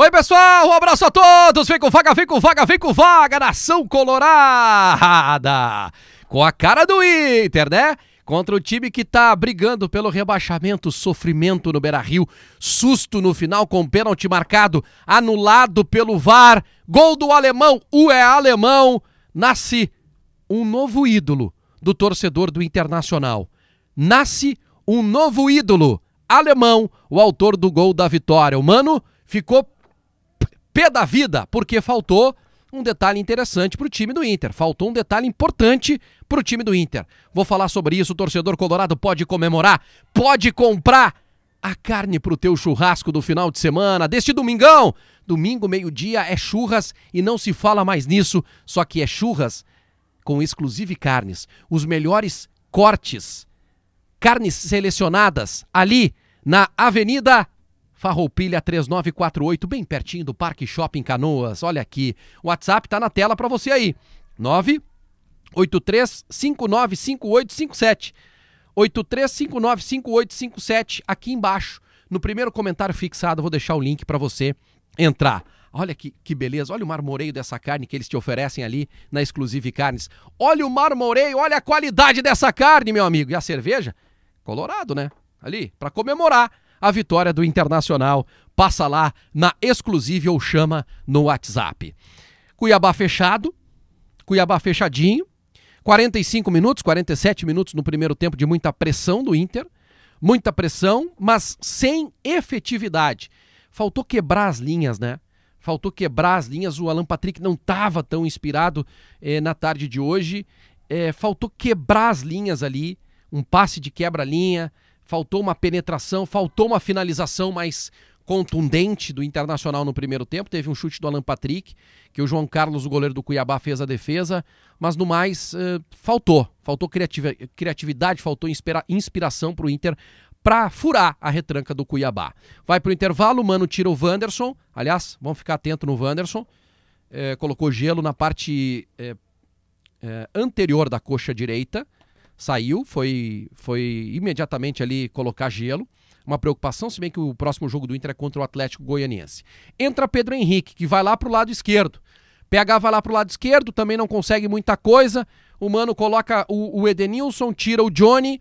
Oi, pessoal, um abraço a todos. Vem com vaga, vem com vaga, vem com vaga, nação colorada. Com a cara do Inter, né? Contra o time que tá brigando pelo rebaixamento, sofrimento no Beira-Rio, susto no final com pênalti marcado, anulado pelo VAR, gol do alemão, o é alemão, nasce um novo ídolo do torcedor do Internacional. Nasce um novo ídolo, alemão, o autor do gol da vitória. O mano ficou pé da vida, porque faltou um detalhe interessante para o time do Inter. Faltou um detalhe importante para o time do Inter. Vou falar sobre isso. O torcedor colorado pode comemorar, pode comprar a carne para o teu churrasco do final de semana, deste domingão. Domingo, meio-dia, é churras e não se fala mais nisso, só que é churras com exclusive carnes. Os melhores cortes, carnes selecionadas ali na Avenida Farroupilha 3948, bem pertinho do Parque Shopping Canoas. Olha aqui, o WhatsApp tá na tela para você aí. 983595857. 83595857 aqui embaixo. No primeiro comentário fixado, vou deixar o link para você entrar. Olha que, que beleza, olha o marmoreio dessa carne que eles te oferecem ali na Exclusive Carnes. Olha o marmoreio, olha a qualidade dessa carne, meu amigo. E a cerveja? Colorado, né? Ali, para comemorar a vitória do Internacional. Passa lá na exclusiva ou chama no WhatsApp. Cuiabá fechado, Cuiabá fechadinho. 45 minutos, 47 minutos no primeiro tempo de muita pressão do Inter. Muita pressão, mas sem efetividade. Faltou quebrar as linhas, né? Faltou quebrar as linhas. O Alan Patrick não estava tão inspirado eh, na tarde de hoje. Eh, faltou quebrar as linhas ali. Um passe de quebra-linha faltou uma penetração, faltou uma finalização mais contundente do Internacional no primeiro tempo. Teve um chute do Alan Patrick, que o João Carlos, o goleiro do Cuiabá, fez a defesa, mas no mais, uh, faltou. Faltou criatividade, faltou inspira inspiração para o Inter para furar a retranca do Cuiabá. Vai para o intervalo, Mano tira o Wanderson. Aliás, vamos ficar atento no Wanderson. É, colocou gelo na parte é, é, anterior da coxa direita saiu, foi, foi imediatamente ali colocar gelo. Uma preocupação, se bem que o próximo jogo do Inter é contra o Atlético Goianiense. Entra Pedro Henrique, que vai lá para o lado esquerdo. PH vai lá para o lado esquerdo, também não consegue muita coisa. O Mano coloca o, o Edenilson, tira o Johnny,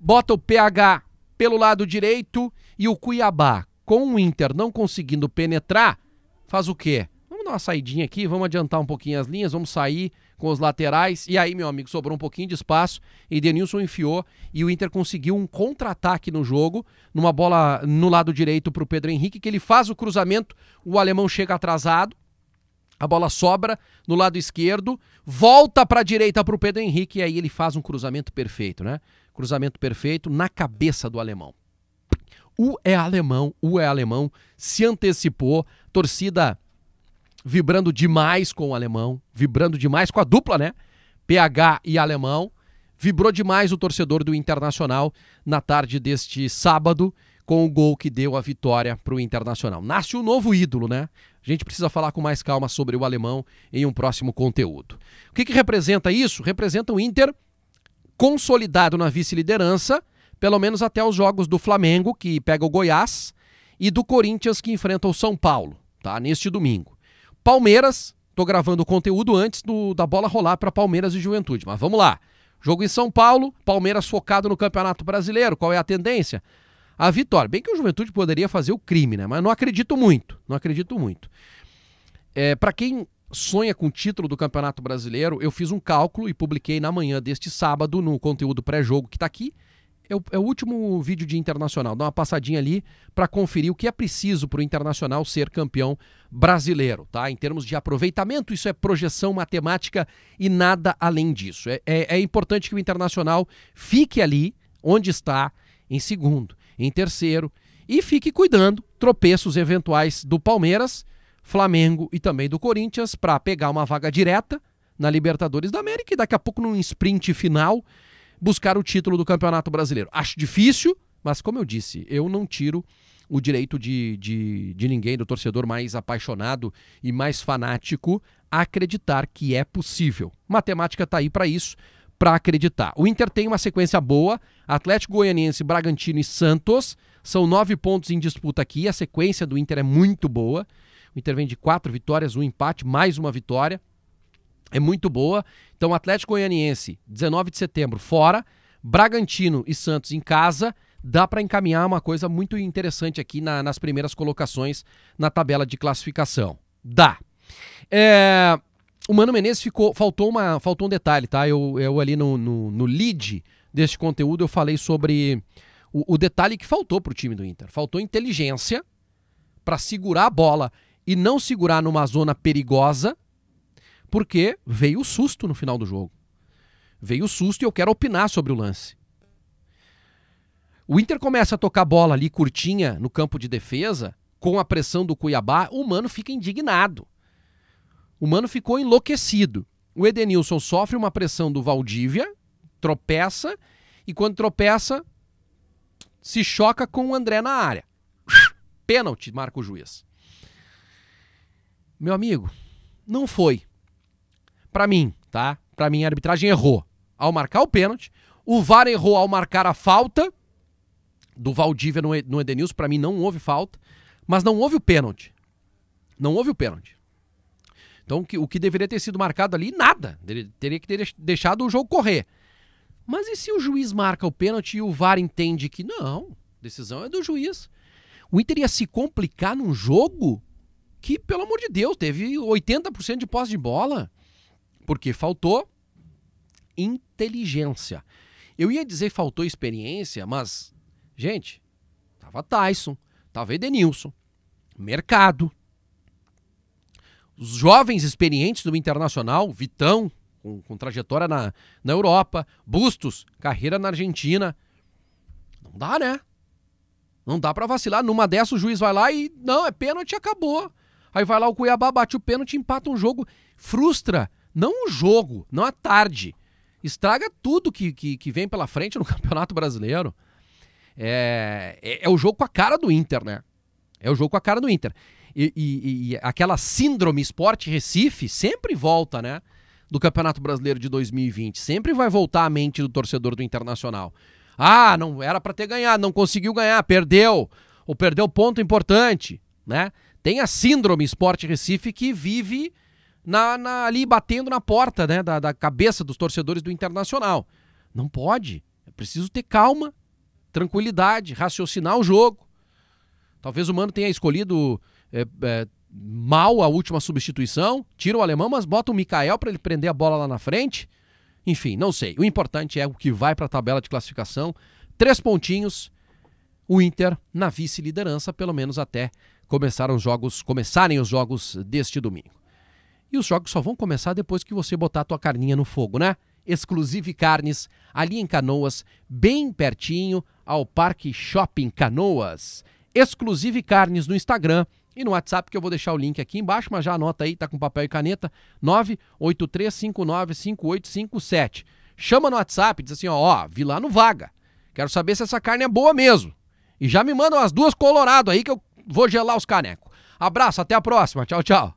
bota o PH pelo lado direito e o Cuiabá, com o Inter não conseguindo penetrar, faz o quê? Dar uma saidinha aqui, vamos adiantar um pouquinho as linhas, vamos sair com os laterais. E aí, meu amigo, sobrou um pouquinho de espaço. E Denilson enfiou e o Inter conseguiu um contra-ataque no jogo, numa bola no lado direito para o Pedro Henrique, que ele faz o cruzamento, o alemão chega atrasado. A bola sobra no lado esquerdo, volta para a direita para o Pedro Henrique e aí ele faz um cruzamento perfeito, né? Cruzamento perfeito na cabeça do alemão. O é alemão, o é alemão, se antecipou, torcida vibrando demais com o alemão, vibrando demais com a dupla, né? PH e alemão. Vibrou demais o torcedor do Internacional na tarde deste sábado com o gol que deu a vitória para o Internacional. Nasce um novo ídolo, né? A gente precisa falar com mais calma sobre o alemão em um próximo conteúdo. O que, que representa isso? Representa o Inter consolidado na vice-liderança, pelo menos até os jogos do Flamengo, que pega o Goiás, e do Corinthians, que enfrenta o São Paulo, tá? Neste domingo. Palmeiras, tô gravando o conteúdo antes do, da bola rolar para Palmeiras e Juventude, mas vamos lá. Jogo em São Paulo, Palmeiras focado no Campeonato Brasileiro, qual é a tendência? A vitória. Bem que o Juventude poderia fazer o crime, né? Mas não acredito muito, não acredito muito. É, para quem sonha com o título do Campeonato Brasileiro, eu fiz um cálculo e publiquei na manhã deste sábado no conteúdo pré-jogo que está aqui é o, é o, último vídeo de Internacional. Dá uma passadinha ali para conferir o que é preciso para o Internacional ser campeão brasileiro, tá? Em termos de aproveitamento, isso é projeção matemática e nada além disso. É, é, é importante que o Internacional fique ali onde está, em segundo, em terceiro, e fique cuidando tropeços eventuais do Palmeiras, Flamengo e também do Corinthians para pegar uma vaga direta na Libertadores da América e daqui a pouco num sprint final buscar o título do Campeonato Brasileiro. Acho difícil, mas como eu disse, eu não tiro o direito de, de, de ninguém, do torcedor mais apaixonado e mais fanático, acreditar que é possível. Matemática está aí para isso, para acreditar. O Inter tem uma sequência boa: Atlético Goianiense, Bragantino e Santos. São nove pontos em disputa aqui. A sequência do Inter é muito boa. O Inter vem de quatro vitórias, um empate, mais uma vitória. É muito boa. Então, Atlético Goianiense, 19 de setembro, fora. Bragantino e Santos em casa. Dá para encaminhar uma coisa muito interessante aqui na, nas primeiras colocações na tabela de classificação. Dá. É, o Mano Menezes ficou. Faltou, uma, faltou um detalhe, tá? Eu, eu ali no, no, no lead deste conteúdo eu falei sobre o, o detalhe que faltou pro time do Inter. Faltou inteligência para segurar a bola e não segurar numa zona perigosa, porque veio o susto no final do jogo. Veio o susto e eu quero opinar sobre o lance. O Inter começa a tocar bola ali curtinha no campo de defesa, com a pressão do Cuiabá, o Mano fica indignado. O Mano ficou enlouquecido. O Edenilson sofre uma pressão do Valdívia, tropeça, e quando tropeça, se choca com o André na área. Pênalti, marca o juiz. Meu amigo, não foi. Para mim, tá? Para mim a arbitragem errou ao marcar o pênalti. O VAR errou ao marcar a falta do Valdívia no Edenilson. Para mim não houve falta, mas não houve o pênalti. Não houve o pênalti. Então, o que deveria ter sido marcado ali, nada. Ele teria que ter deixado o jogo correr. Mas e se o juiz marca o pênalti e o VAR entende que não, decisão é do juiz? O Inter ia se complicar num jogo que, pelo amor de Deus, teve 80% de posse de bola. Porque faltou inteligência. Eu ia dizer faltou experiência, mas, gente, tava Tyson, tava Edenilson, Mercado, os jovens experientes do Internacional, Vitão, com, com trajetória na, na Europa, Bustos, carreira na Argentina. Não dá, né? Não dá para vacilar. Numa dessa o juiz vai lá e não, é pênalti acabou. Aí vai lá o Cuiabá, bate o pênalti, empata um jogo. Frustra. Não o jogo, não a tarde. Estraga tudo que, que, que vem pela frente no Campeonato Brasileiro. É, é, é, o jogo com a cara do Inter, né? É o jogo com a cara do Inter. E, e, e aquela síndrome Esporte Recife sempre volta, né? Do Campeonato Brasileiro de 2020. Sempre vai voltar à mente do torcedor do Internacional. Ah, não era para ter ganhado, não conseguiu ganhar, perdeu. Ou perdeu ponto importante, né? Tem a síndrome Esporte Recife que vive na, na, ali batendo na porta né, da, da cabeça dos torcedores do Internacional. Não pode. É preciso ter calma, tranquilidade, raciocinar o jogo. Talvez o Mano tenha escolhido é, é, mal a última substituição, tira o alemão, mas bota o Mikael para ele prender a bola lá na frente. Enfim, não sei. O importante é o que vai para a tabela de classificação. Três pontinhos. O Inter na vice-liderança, pelo menos até os jogos, começarem os jogos deste domingo. E os jogos só vão começar depois que você botar a tua carninha no fogo, né? Exclusive Carnes, ali em Canoas, bem pertinho ao Parque Shopping Canoas. Exclusive Carnes no Instagram e no WhatsApp, que eu vou deixar o link aqui embaixo, mas já anota aí, tá com papel e caneta, 983595857. Chama no WhatsApp, diz assim, ó, ó, vi lá no Vaga. Quero saber se essa carne é boa mesmo. E já me mandam as duas colorado aí que eu vou gelar os canecos. Abraço, até a próxima. Tchau, tchau.